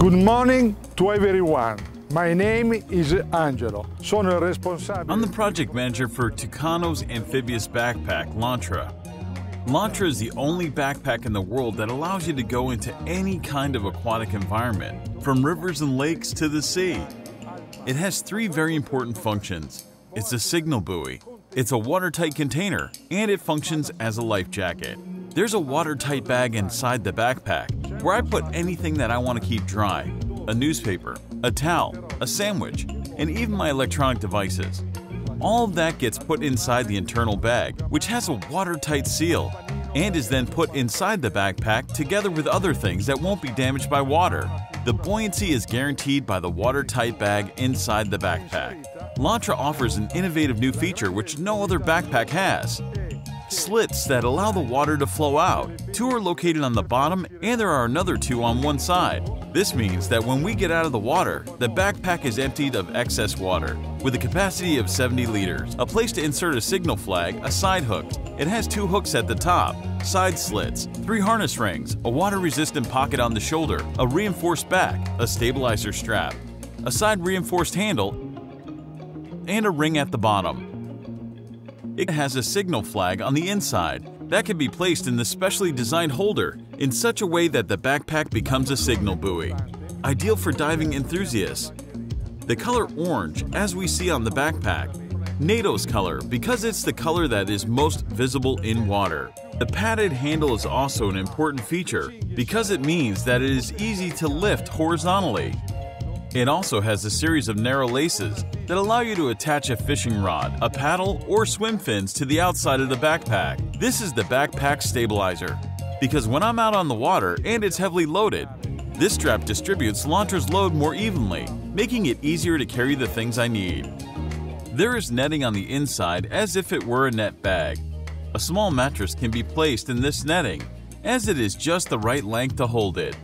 Good morning to everyone. My name is Angelo. Sono il responsabile. I'm the project manager for Tucano's amphibious backpack, Lontra. Lontra is the only backpack in the world that allows you to go into any kind of aquatic environment, from rivers and lakes to the sea. It has three very important functions. It's a signal buoy, it's a watertight container, and it functions as a life jacket. There's a watertight bag inside the backpack where I put anything that I want to keep dry a newspaper, a towel, a sandwich, and even my electronic devices. All of that gets put inside the internal bag, which has a watertight seal, and is then put inside the backpack together with other things that won't be damaged by water. The buoyancy is guaranteed by the watertight bag inside the backpack. Lontra offers an innovative new feature which no other backpack has. Slits that allow the water to flow out. Two are located on the bottom and there are another two on one side. This means that when we get out of the water, the backpack is emptied of excess water. With a capacity of 70 liters, a place to insert a signal flag, a side hook. It has two hooks at the top, side slits, three harness rings, a water-resistant pocket on the shoulder, a reinforced back, a stabilizer strap, a side reinforced handle, and a ring at the bottom. It has a signal flag on the inside that can be placed in the specially designed holder in such a way that the backpack becomes a signal buoy, ideal for diving enthusiasts. The color orange, as we see on the backpack, NATO's color because it's the color that is most visible in water. The padded handle is also an important feature because it means that it is easy to lift horizontally. It also has a series of narrow laces that allow you to attach a fishing rod, a paddle, or swim fins to the outside of the backpack. This is the backpack stabilizer. Because when I'm out on the water and it's heavily loaded, this strap distributes Lontra's load more evenly, making it easier to carry the things I need. There is netting on the inside as if it were a net bag. A small mattress can be placed in this netting, as it is just the right length to hold it.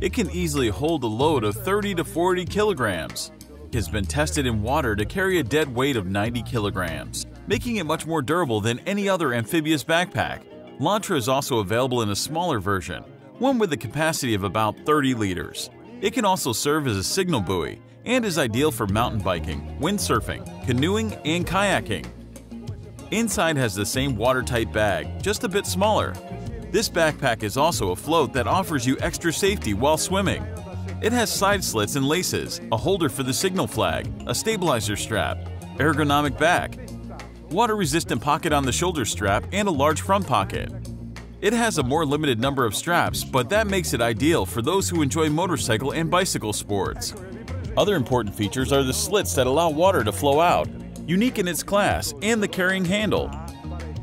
It can easily hold a load of 30 to 40 kilograms. It has been tested in water to carry a dead weight of 90 kilograms, making it much more durable than any other amphibious backpack. Lontra is also available in a smaller version, one with a capacity of about 30 liters. It can also serve as a signal buoy and is ideal for mountain biking, windsurfing, canoeing, and kayaking. Inside has the same watertight bag, just a bit smaller. This backpack is also a float that offers you extra safety while swimming. It has side slits and laces, a holder for the signal flag, a stabilizer strap, ergonomic back, water-resistant pocket on the shoulder strap, and a large front pocket. It has a more limited number of straps, but that makes it ideal for those who enjoy motorcycle and bicycle sports. Other important features are the slits that allow water to flow out, unique in its class, and the carrying handle.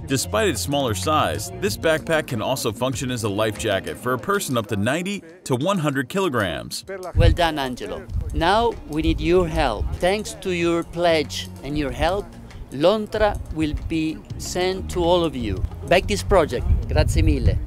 Despite its smaller size, this backpack can also function as a life jacket for a person up to 90 to 100 kilograms. Well done, Angelo. Now we need your help. Thanks to your pledge and your help, Lontra will be sent to all of you. Back this project. Grazie mille.